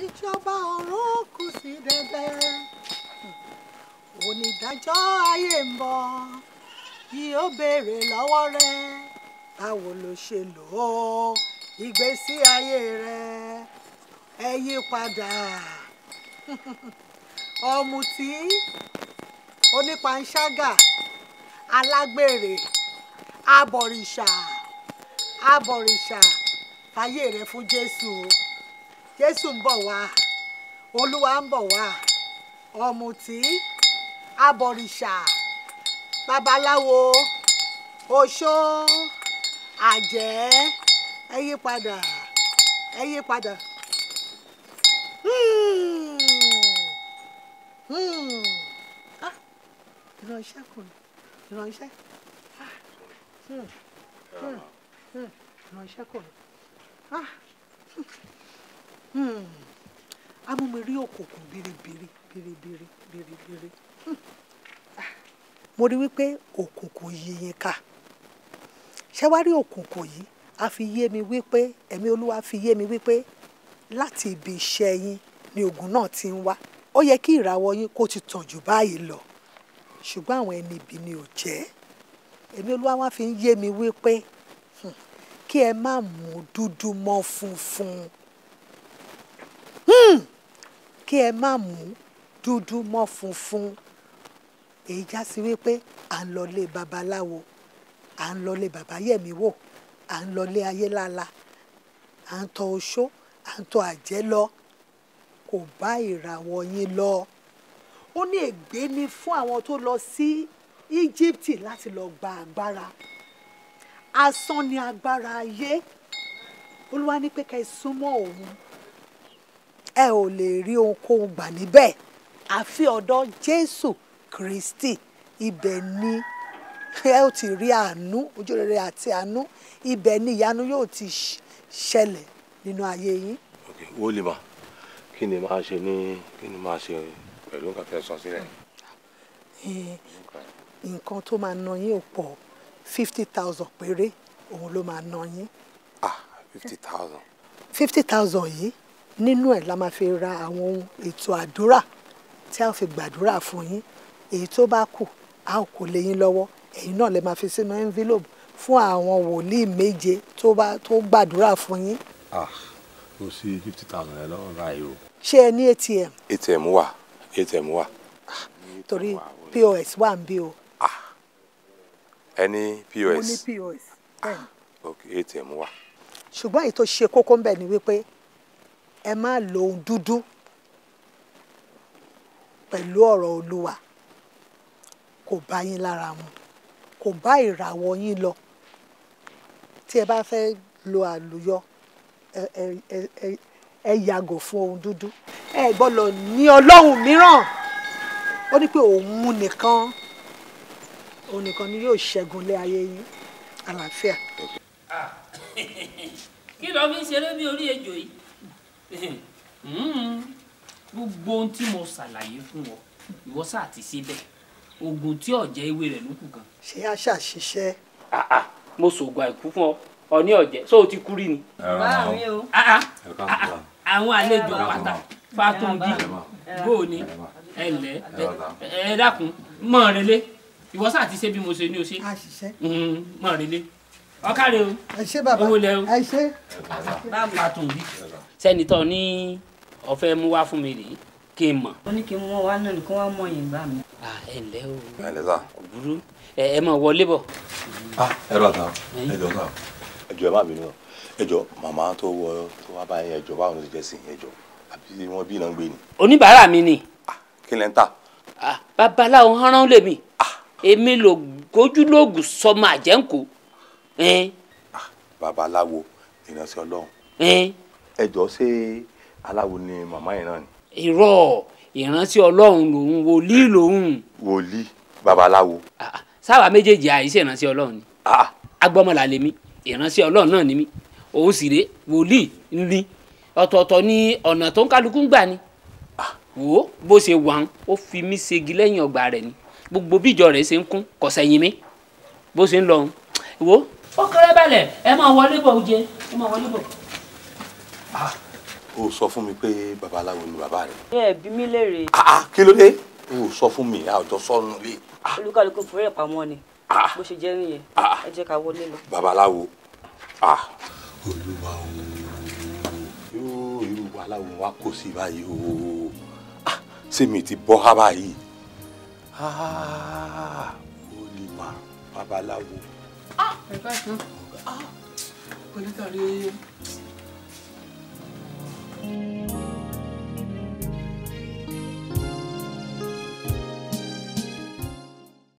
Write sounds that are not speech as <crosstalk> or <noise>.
ìjọba ọ̀run kù sí dẹ́dẹ́. Onídàájọ́ ayé ń bọ̀ yóò béèrè lọ́wọ́ rẹ. Báwo ló ṣe lò ó? Ìgbésí ayé rẹ. Ẹ yí padà. <laughs> Ọ̀mùtí onípanṣágà alágbèrè abọ̀rìṣà abọ̀rìṣà fàyè rẹ fún jésù. o jésù ń bọ̀ wá olúwa ń bọ̀ wá ọ̀mùtí abọ̀rìṣà babaláwo oṣó àjẹ́ ẹ yí padà ẹ yí padà. Hmm. Hmm. Ah, ìránṣẹ́ kò ní ìránṣẹ́ Ah, hmm, ìránṣẹ́ kò. Hmm. amúmiri òkùnkùn biribiri biribiri biribiri. Hmm. Ah, mo rí wípé òkùnkùn yí yín ká. Ṣé wá rí òkùnkùn yìí? A fi yé mi wípé ẹ̀mí olúwa fi yé mi wípé láti ibi iṣẹ́ yín ni ogun náà ti ń wá. Ó yẹ kí ìràwọ̀ yín kó ti tàn jù báyìí lọ. Ṣùgbọ́n àwọn ẹni ibi ni ò jẹ́. Ẹ̀mí olúwa wá fi ń yé mi wípé hmm, kí ẹ má mú dúdú mọ́ funfun kí ẹ má mú dúdú mọ́ funfun. Èyí já sí wípé à ń lọlé babaláwo à ń lọlé babayẹmí wò à ń lọlé ayélála à ń tọ oṣó à ń tọ àjẹ́ lọ. Kò bá ìràwọ̀ yín lọ. Ó ní ègbé ni fún àwọn tó lọ sí íjíbítì láti lọ gba agbára. Asán ni agbára ayé. Olúwa ní pé ká ẹ súnmọ́ òun ẹ ò lè rí ohunkóhun gbà níbẹ̀. Àfi ọ̀dọ̀ jésù kristi. Ibẹ̀ ni ẹ ó ti rí àánú ojú rere àti àánú. Ibẹ̀ ni ìyanu yóò ti ṣẹlẹ̀ nínú ayé yín. ok wọ́n lè mà kí ni máa ṣe ní kí ni máa ṣe pẹ̀lú nǹkan tẹ́ sọ sílẹ̀. Eh, nǹkan tó máa ná yín ò pọ̀. Fifty thousand péré òun ló máa ná yín. Ah fifty thousand. fifty thousand yìí nínú ẹ̀ la máa fi ra àwọn ohun ètò àdúrà tí a fi gbàdúrà fún yín èyí tó bá kù a ó kó lé yín lọ́wọ́ ẹ̀yin náà lè máa fi sínú envelope fún àwọn wòlíì méje tó bá tó gbàdúrà fún yín ah kò sí fifty thousand ẹ lọ́wọ́ báyìí o. ṣé ẹ ní atm atm wà atm wà. torí pos wà ń bí o ẹ ní mo ní pos pos ni. ok atm wà. ṣùgbọ́n èyí tó ṣe kókó ń bẹ̀ ni wípé ẹ má lo ohun dúdú pẹ̀lú ọ̀rọ̀ olúwa. Kò bá yín lára mu. Kò bá ìràwọ̀ yín lọ. Tí ẹ bá fẹ́ lo àlùyọ ẹ yàgò fún ohun dúdú. Ẹ gbọ́dọ̀ ní ọlọ́run mìíràn. Ó ní pé òun nìkan. Òun nìkan ni yóò ṣẹ́gun lé ayé yín. Àlàáfíà. <laughs> kí ló fi ń ṣeré bí orí ejò yìí. Gbogbo ohun tí mo ṣàlàyé fún ọ ìwọ sáà ti ṣe bẹ́ẹ̀. Oògùn tí ọ̀jẹ̀ ewé rẹ̀ ló kù kan. ṣé a Ah, ah, mo ṣoògùn àìkú fún ọ. Ọní ọ̀jẹ̀ ṣó o ti kú rí ni. bá mi o. Ah, ah, ah, ah, àwọn àlejò pátá fàtúndì bóòní ẹlẹ ẹ dákun mọ relé ìwọ sáà ti ṣe bí mo ṣe ní o ṣe. Mm, mọ relé ọkàrẹ o ẹ ṣé bàbá owó lẹ o ẹ ṣé. fàtúndì sẹ́nitọ́ ní ọ̀fẹ́ mú wá fún mi rèé kí n mọ̀. ó ní kí n mú wa náà nìkan wá mọ yìí bá mi. Ah, ẹ ǹlẹ́ o ẹ lẹ sá. kò burú ẹ mọ̀ wọlé bọ̀. ah ẹ rọ ta ẹ jọ sá. ẹ jọ ẹ má bínú ẹ jọ màmá tó wọ tó wá báyìí ẹ jọ báwo ló ti jẹ sí ẹ jọ àbí wọn bí iná ń gbé ni. oníbàárà mi ni kí lẹ ń tà. Ah, babaláwo hánrán lèmi èmi lò gójúlóògùn sọmọ àjẹǹkó babaláwo ìránṣẹ́ Ọlọ́run. Ẹn ẹ jọ ṣé aláwo ni màmá yẹn náà ni. irọ́ ìránṣẹ́ ọlọ́run lòun wòlíì lòun. Wòlíì babaláwo. Ah, ah, sáwà méjèèjì àìsí ìránṣẹ́ ọlọ́run ni. Agbọ́mọlà lèmi ìránṣẹ́ ọlọ́run náà ni mí. Òun sì rè wòlíì ni. Ọ̀tọ̀ọ̀tọ̀ ni ọ̀nà tó ń kálukú gbà ni. Wò ó bó ṣe wà ń ó fi mí ṣegi lẹ́yìn ọgbà rẹ̀ ni. Gbogbo bíjọ rẹ̀ ṣe ń kún kò sẹ́yìn mi. Bó ṣe ń lọ wò ó. ó kéré balẹ̀ ẹ máa wọlé bọ̀ ó jẹ ẹ máa wọlé bọ̀. o sọ fún mi pé babaláwo ni bàbá rẹ. ní ẹbí mi léèrè ah ah kí ló dé o sọ fún mi a ò jọ sọnù lé olúkálùkù fúrẹ́ pamọ́ ni Ah. bó ṣe jẹ́ nìyẹn Ah. ẹ jẹ́ ká wọlé lọ. babaláwo ah olúwa o yóò irú aláwo wa kò sí báyìí o ah ṣé mi ti bọ́ ha báyìí ah olùwà babaláwo. Ẹ ká sàn pẹ̀lú tàrí